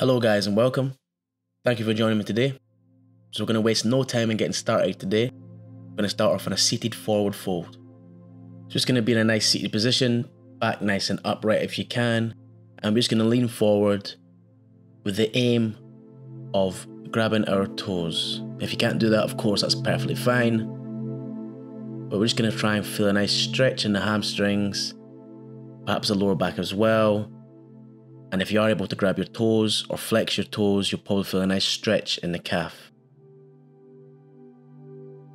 Hello, guys, and welcome. Thank you for joining me today. So, we're going to waste no time in getting started today. We're going to start off on a seated forward fold. So, it's going to be in a nice seated position, back nice and upright if you can. And we're just going to lean forward with the aim of grabbing our toes. If you can't do that, of course, that's perfectly fine. But we're just going to try and feel a nice stretch in the hamstrings, perhaps the lower back as well and if you are able to grab your toes or flex your toes, you'll probably feel a nice stretch in the calf.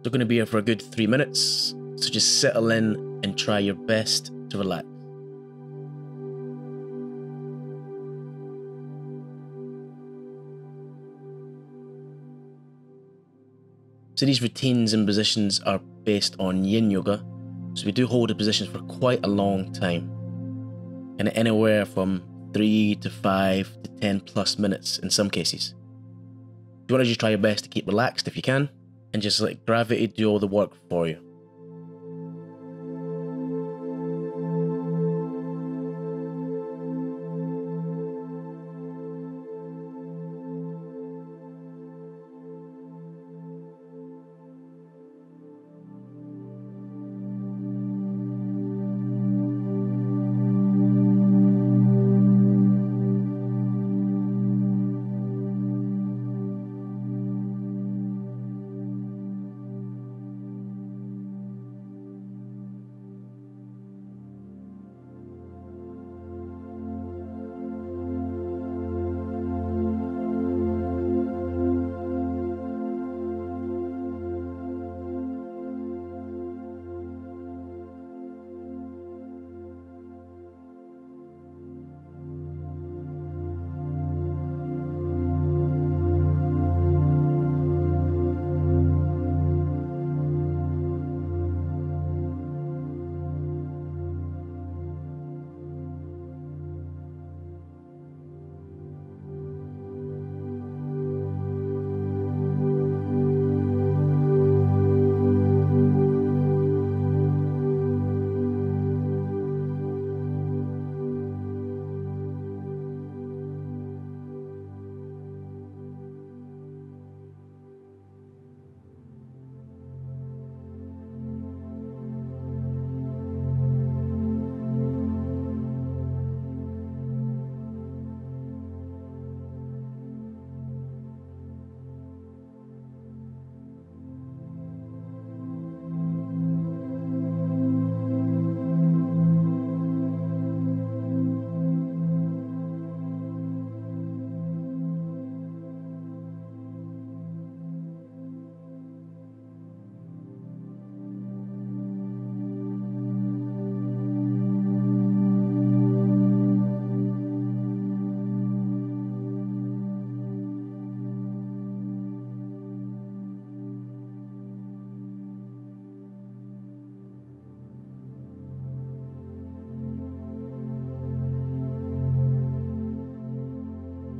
So, going to be here for a good three minutes. So, just settle in and try your best to relax. So, these routines and positions are based on yin yoga. So, we do hold the positions for quite a long time, and anywhere from three to five to 10 plus minutes in some cases. You want to just try your best to keep relaxed if you can, and just let gravity do all the work for you.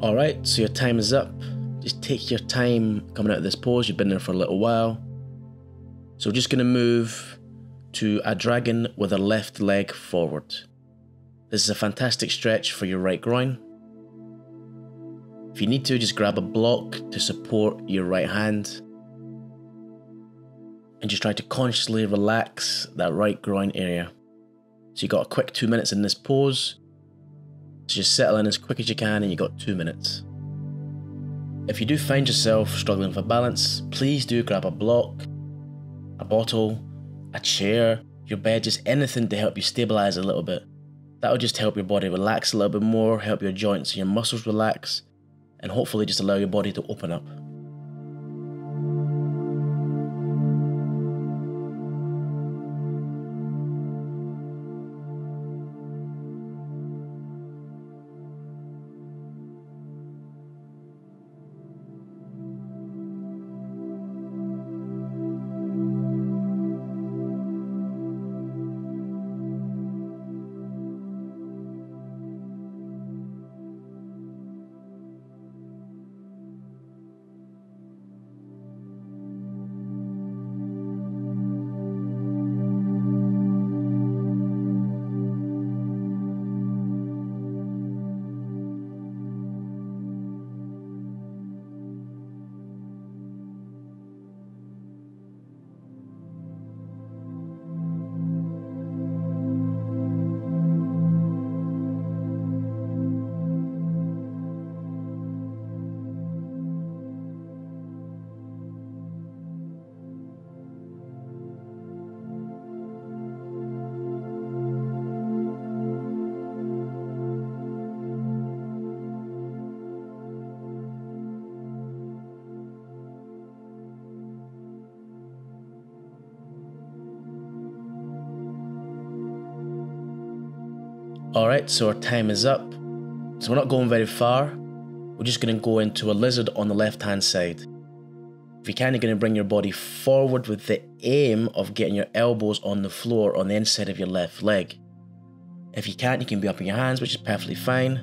All right, so your time is up. Just take your time coming out of this pose. You've been there for a little while. So we're just going to move to a dragon with a left leg forward. This is a fantastic stretch for your right groin. If you need to, just grab a block to support your right hand. And just try to consciously relax that right groin area. So you got a quick two minutes in this pose. So just settle in as quick as you can and you've got two minutes. If you do find yourself struggling for balance, please do grab a block, a bottle, a chair, your bed, just anything to help you stabilize a little bit. That'll just help your body relax a little bit more, help your joints and your muscles relax, and hopefully just allow your body to open up. Alright, so our time is up. So we're not going very far. We're just going to go into a lizard on the left hand side. If you can, you're going to bring your body forward with the aim of getting your elbows on the floor on the inside of your left leg. If you can't, you can be up on your hands, which is perfectly fine.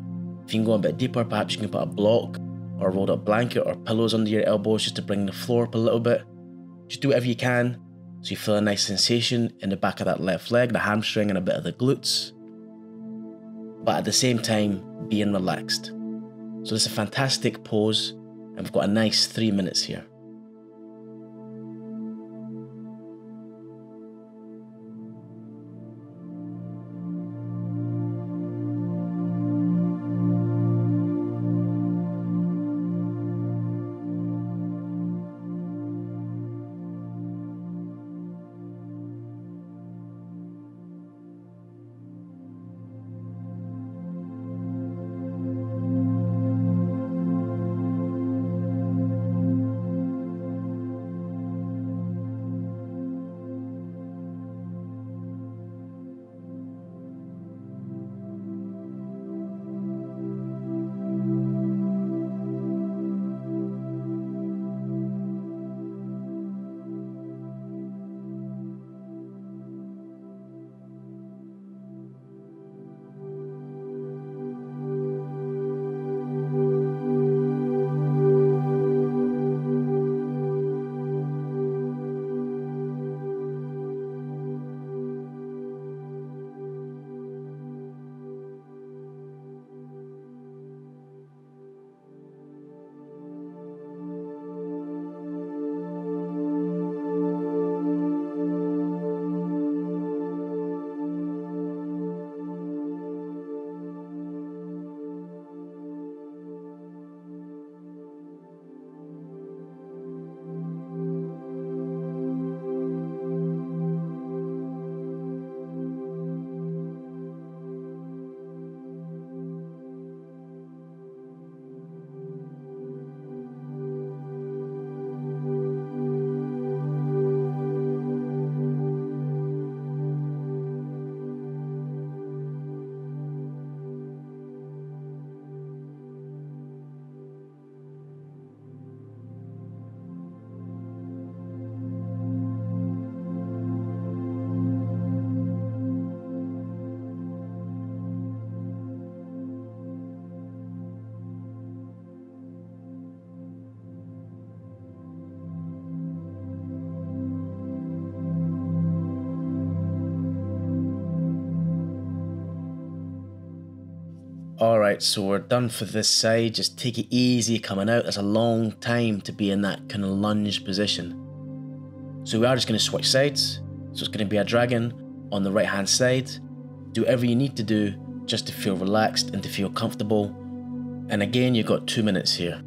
If you can go a bit deeper, perhaps you can put a block or a rolled up blanket or pillows under your elbows just to bring the floor up a little bit. Just do whatever you can so you feel a nice sensation in the back of that left leg, the hamstring, and a bit of the glutes. But at the same time, being relaxed. So it's a fantastic pose, and we've got a nice three minutes here. Alright, so we're done for this side. Just take it easy coming out. That's a long time to be in that kind of lunge position. So we are just going to switch sides. So it's going to be a dragon on the right hand side. Do whatever you need to do just to feel relaxed and to feel comfortable. And again, you've got two minutes here.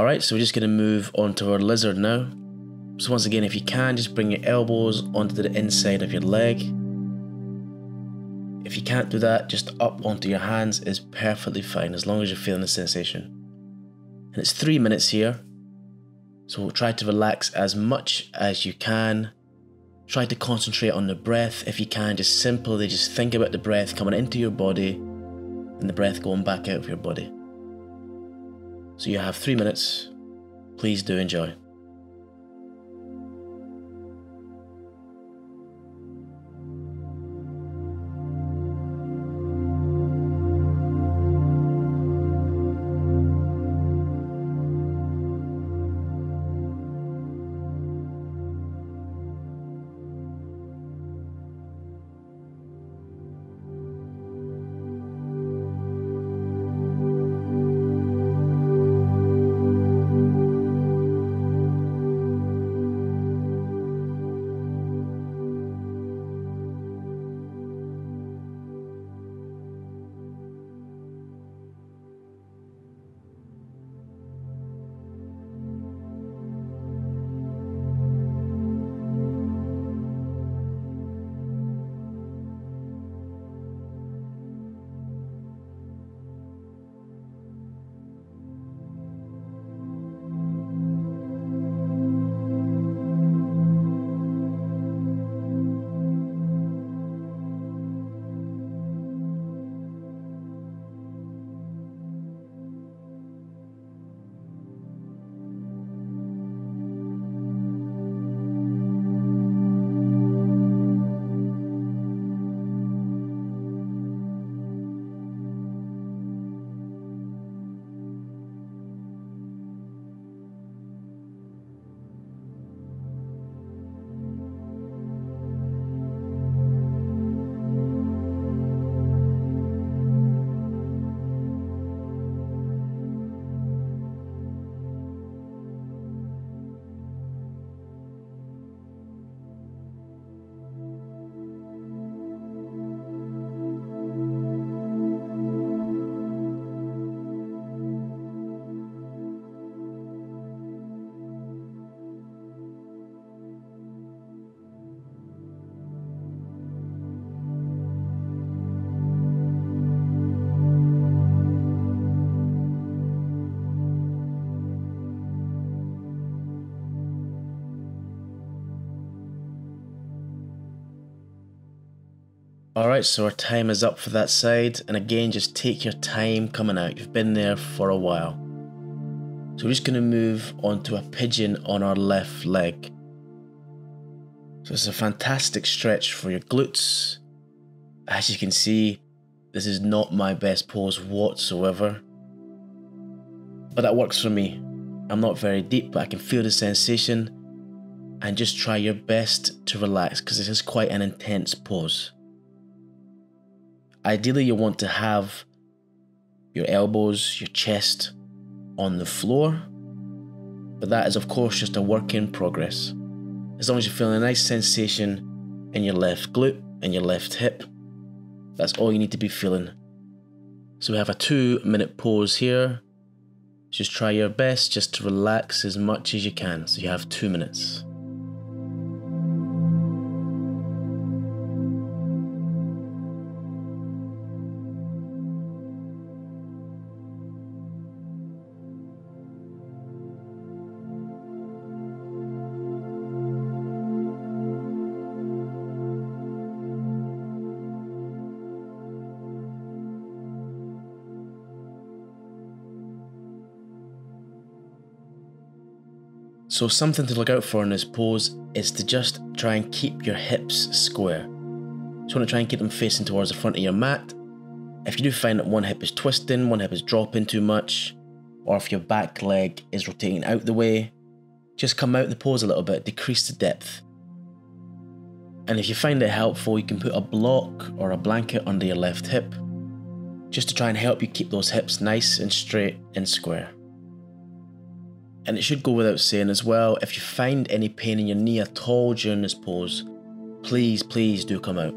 Alright, so we're just going to move on to our lizard now. So once again, if you can, just bring your elbows onto the inside of your leg. If you can't do that, just up onto your hands is perfectly fine as long as you're feeling the sensation. And it's three minutes here. So try to relax as much as you can. Try to concentrate on the breath if you can. Just simply just think about the breath coming into your body and the breath going back out of your body. So you have three minutes. Please do enjoy. Alright, so our time is up for that side, and again, just take your time coming out. You've been there for a while. So we're just going to move onto a pigeon on our left leg. So it's a fantastic stretch for your glutes. As you can see, this is not my best pose whatsoever. But that works for me. I'm not very deep, but I can feel the sensation. And just try your best to relax because this is quite an intense pose. Ideally, you want to have your elbows, your chest on the floor, but that is, of course, just a work in progress. As long as you're feeling a nice sensation in your left glute and your left hip, that's all you need to be feeling. So we have a two minute pause here. Just try your best just to relax as much as you can. So you have two minutes. So something to look out for in this pose is to just try and keep your hips square. So want to try and keep them facing towards the front of your mat. If you do find that one hip is twisting, one hip is dropping too much, or if your back leg is rotating out the way, just come out the pose a little bit, decrease the depth. And if you find it helpful, you can put a block or a blanket under your left hip, just to try and help you keep those hips nice and straight and square. And it should go without saying as well, if you find any pain in your knee at all during this pose, please, please do come out.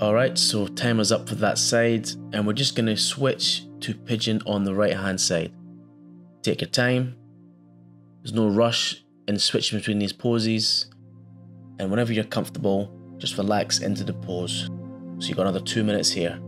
Alright, so time is up for that side and we're just going to switch to pigeon on the right hand side. Take your time, there's no rush in switching between these poses, and whenever you're comfortable, just relax into the pose. So you've got another two minutes here.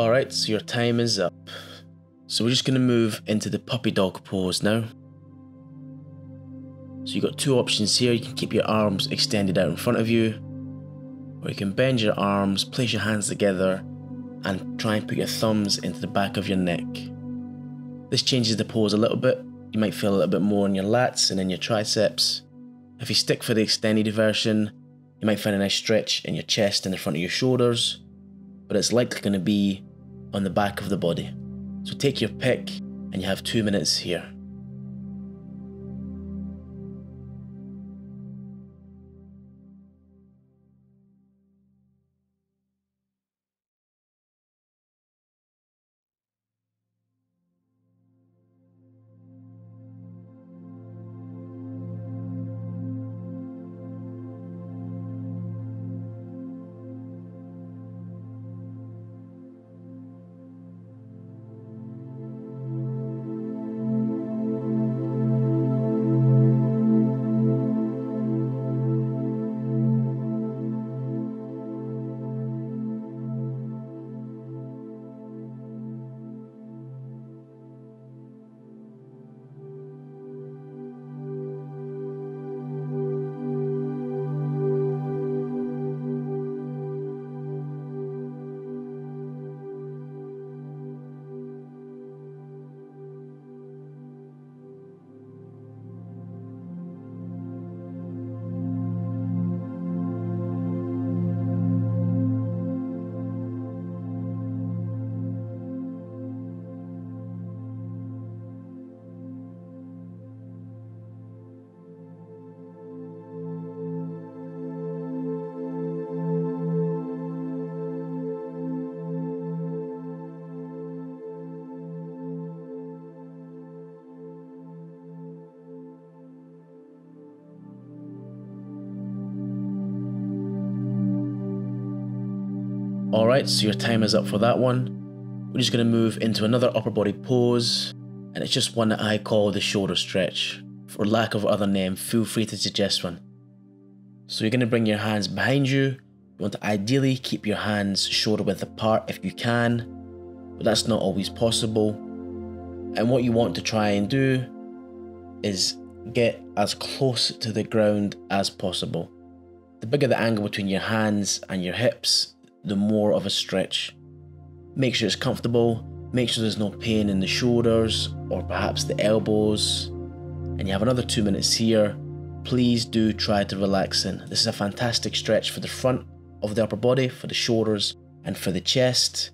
Alright, so your time is up. So we're just going to move into the puppy dog pose now. So you've got two options here. You can keep your arms extended out in front of you, or you can bend your arms, place your hands together, and try and put your thumbs into the back of your neck. This changes the pose a little bit. You might feel a little bit more in your lats and in your triceps. If you stick for the extended version, you might find a nice stretch in your chest and the front of your shoulders, but it's likely going to be on the back of the body. So take your pick and you have two minutes here. Alright, so your time is up for that one. We're just going to move into another upper body pose, and it's just one that I call the shoulder stretch. For lack of other name, feel free to suggest one. So you're going to bring your hands behind you. You want to ideally keep your hands shoulder width apart if you can, but that's not always possible. And what you want to try and do is get as close to the ground as possible. The bigger the angle between your hands and your hips, the more of a stretch. Make sure it's comfortable Make sure there's no pain in the shoulders or perhaps the elbows. And you have another two minutes here. Please do try to relax in. This is a fantastic stretch for the front of the upper body, for the shoulders, and for the chest.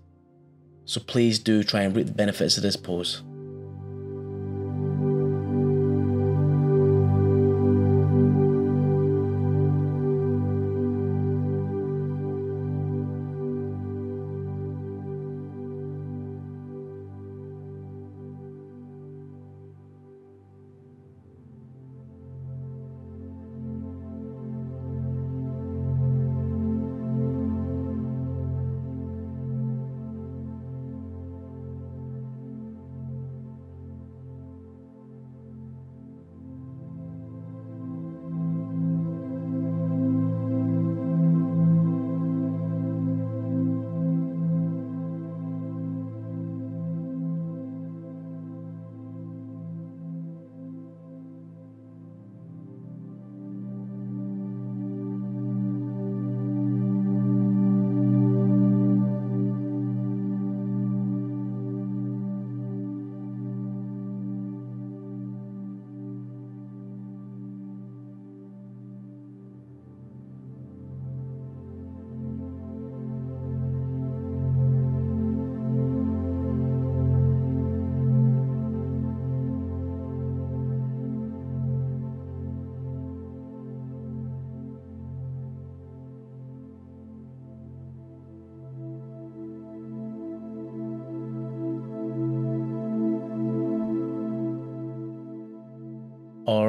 So please do try and reap the benefits of this pose.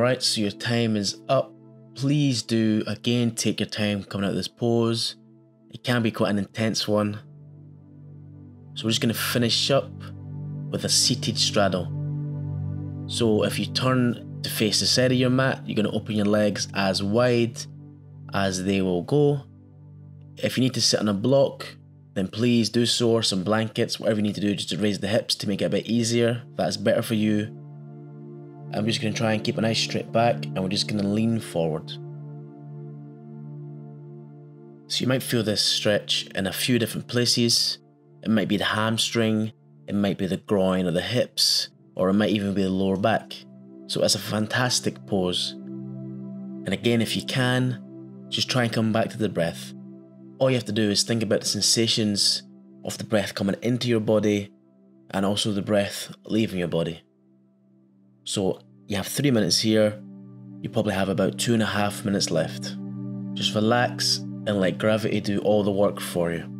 Alright, so your time is up. Please do again take your time coming out of this pose. It can be quite an intense one. So we're just going to finish up with a seated straddle. So if you turn to face the side of your mat, you're going to open your legs as wide as they will go. If you need to sit on a block, then please do so or some blankets, whatever you need to do just to raise the hips to make it a bit easier. That's better for you. I'm just going to try and keep a nice straight back and we're just going to lean forward. So you might feel this stretch in a few different places. It might be the hamstring, it might be the groin or the hips, or it might even be the lower back. So it's a fantastic pose. And again, if you can, just try and come back to the breath. All you have to do is think about the sensations of the breath coming into your body and also the breath leaving your body. So you have three minutes here. You probably have about two and a half minutes left. Just relax and let gravity do all the work for you.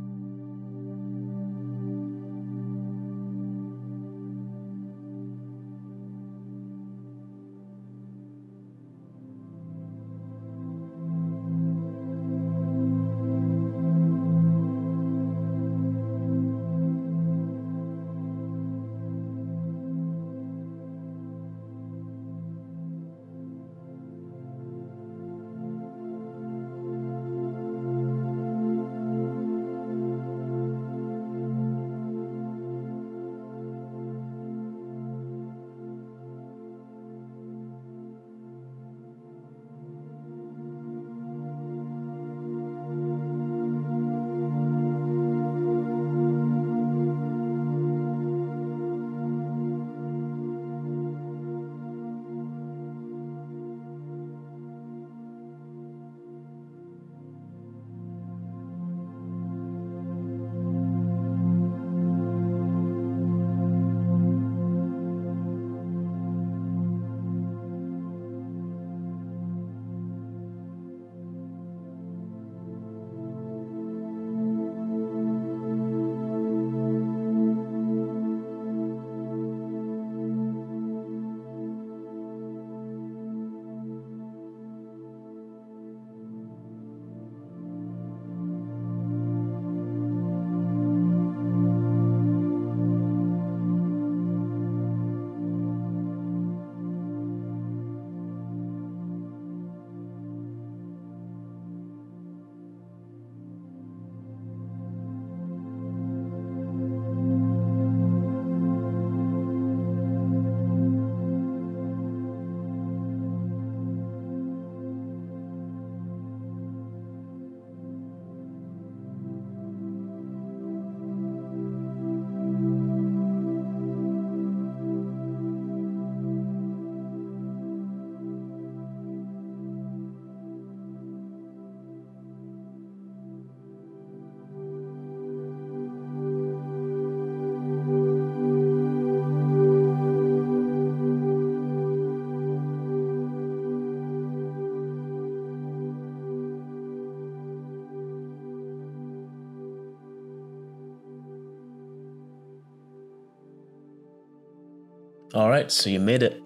Alright, so you made it.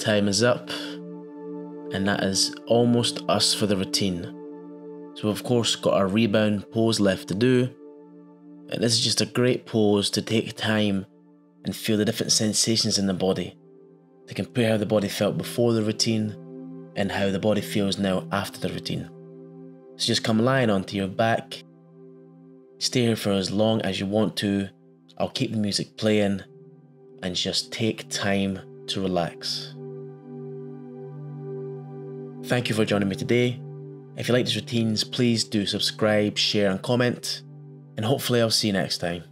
Time is up. And that is almost us for the routine. So, we've of course got our rebound pose left to do. And this is just a great pose to take time and feel the different sensations in the body. To compare how the body felt before the routine and how the body feels now after the routine. So just come lying onto your back. Stay here for as long as you want to. I'll keep the music playing and just take time to relax. Thank you for joining me today. If you like these routines, please do subscribe, share, and comment. And hopefully, I'll see you next time.